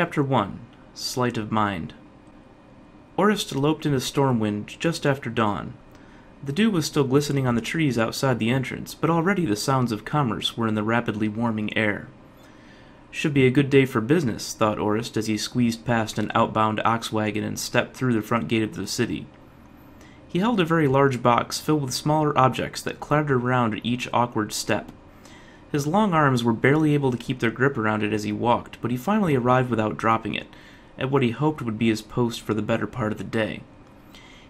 Chapter 1 Sleight of Mind Orest eloped into Stormwind just after dawn. The dew was still glistening on the trees outside the entrance, but already the sounds of commerce were in the rapidly warming air. Should be a good day for business, thought Orest as he squeezed past an outbound ox wagon and stepped through the front gate of the city. He held a very large box filled with smaller objects that clattered around at each awkward step. His long arms were barely able to keep their grip around it as he walked, but he finally arrived without dropping it, at what he hoped would be his post for the better part of the day.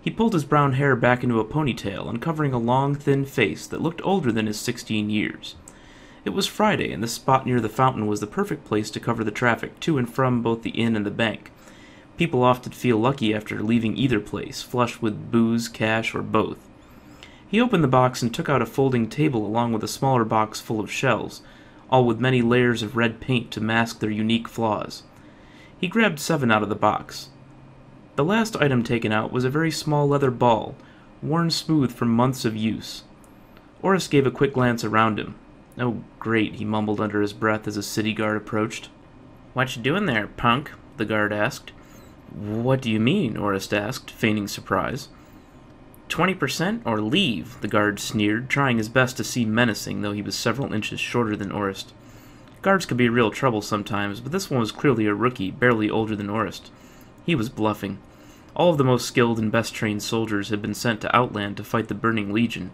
He pulled his brown hair back into a ponytail, uncovering a long, thin face that looked older than his sixteen years. It was Friday, and the spot near the fountain was the perfect place to cover the traffic to and from both the inn and the bank. People often feel lucky after leaving either place, flush with booze, cash, or both. He opened the box and took out a folding table along with a smaller box full of shells, all with many layers of red paint to mask their unique flaws. He grabbed seven out of the box. The last item taken out was a very small leather ball, worn smooth from months of use. Orest gave a quick glance around him. Oh, great, he mumbled under his breath as a city guard approached. What you doing there, punk? the guard asked. What do you mean? Orest asked, feigning surprise. Twenty percent or leave, the guard sneered, trying his best to seem menacing, though he was several inches shorter than Orest. Guards could be real trouble sometimes, but this one was clearly a rookie, barely older than Orest. He was bluffing. All of the most skilled and best trained soldiers had been sent to Outland to fight the Burning Legion,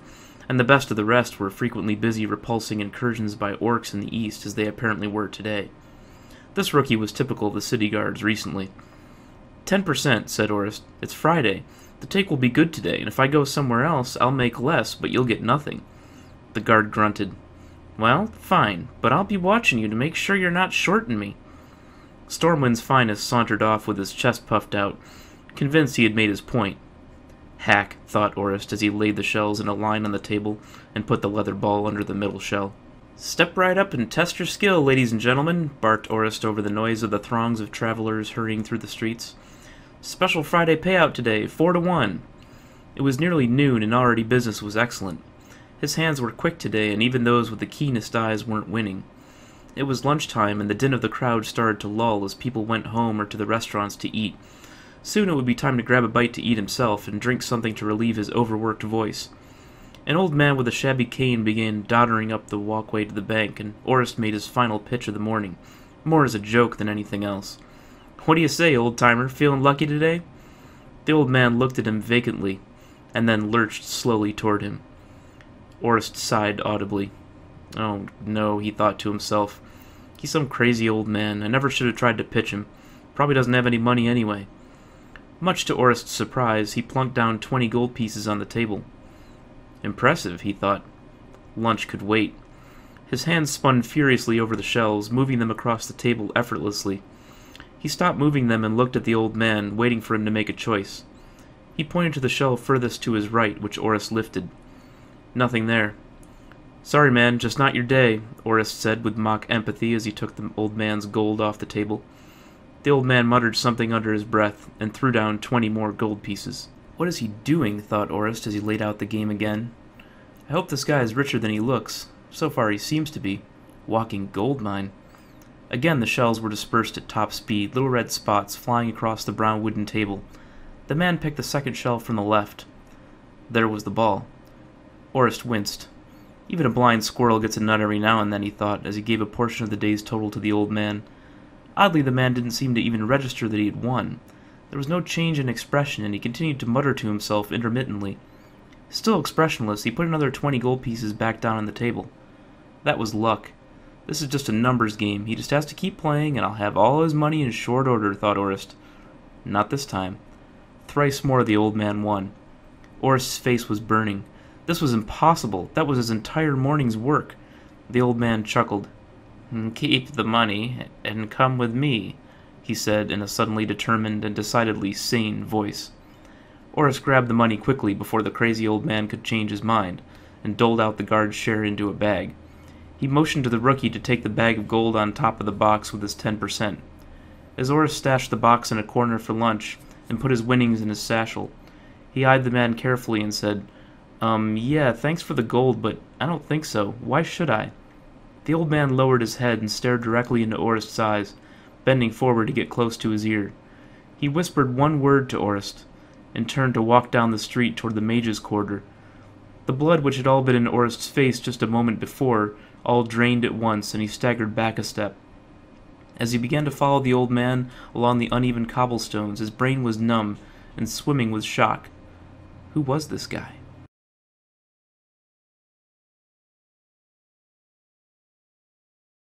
and the best of the rest were frequently busy repulsing incursions by orcs in the east as they apparently were today. This rookie was typical of the city guards recently. Ten percent, said Orest. It's Friday. The take will be good today, and if I go somewhere else, I'll make less, but you'll get nothing. The guard grunted. Well, fine, but I'll be watching you to make sure you're not shorting me. Stormwind's finest sauntered off with his chest puffed out, convinced he had made his point. Hack, thought Orest as he laid the shells in a line on the table and put the leather ball under the middle shell. Step right up and test your skill, ladies and gentlemen, barked Orest over the noise of the throngs of travelers hurrying through the streets. Special Friday payout today, four to one. It was nearly noon, and already business was excellent. His hands were quick today, and even those with the keenest eyes weren't winning. It was lunchtime, and the din of the crowd started to lull as people went home or to the restaurants to eat. Soon it would be time to grab a bite to eat himself and drink something to relieve his overworked voice. An old man with a shabby cane began doddering up the walkway to the bank, and Orest made his final pitch of the morning, more as a joke than anything else. What do you say, old timer? Feeling lucky today? The old man looked at him vacantly, and then lurched slowly toward him. Orest sighed audibly. Oh, no, he thought to himself. He's some crazy old man. I never should have tried to pitch him. Probably doesn't have any money anyway. Much to Orest's surprise, he plunked down twenty gold pieces on the table. Impressive, he thought. Lunch could wait. His hands spun furiously over the shells, moving them across the table effortlessly. He stopped moving them and looked at the old man, waiting for him to make a choice. He pointed to the shelf furthest to his right, which Orest lifted. Nothing there. Sorry, man, just not your day, Orest said with mock empathy as he took the old man's gold off the table. The old man muttered something under his breath and threw down twenty more gold pieces. What is he doing? thought Orest as he laid out the game again. I hope this guy is richer than he looks. So far he seems to be. Walking gold mine. Again the shells were dispersed at top speed, little red spots flying across the brown wooden table. The man picked the second shell from the left. There was the ball. Orest winced. Even a blind squirrel gets a nut every now and then, he thought, as he gave a portion of the day's total to the old man. Oddly, the man didn't seem to even register that he had won. There was no change in expression, and he continued to mutter to himself intermittently. Still expressionless, he put another twenty gold pieces back down on the table. That was luck. This is just a numbers game. He just has to keep playing, and I'll have all his money in short order, thought Orest. Not this time. Thrice more the old man won. Orest's face was burning. This was impossible. That was his entire morning's work. The old man chuckled. Keep the money, and come with me, he said in a suddenly determined and decidedly sane voice. Orest grabbed the money quickly before the crazy old man could change his mind, and doled out the guard's share into a bag. He motioned to the rookie to take the bag of gold on top of the box with his 10%. As Orest stashed the box in a corner for lunch and put his winnings in his satchel, he eyed the man carefully and said, Um, yeah, thanks for the gold, but I don't think so. Why should I? The old man lowered his head and stared directly into Orest's eyes. bending forward to get close to his ear. He whispered one word to Orest, and turned to walk down the street toward the mage's quarter. The blood which had all been in Orest's face just a moment before all drained at once, and he staggered back a step. As he began to follow the old man along the uneven cobblestones, his brain was numb and swimming with shock. Who was this guy?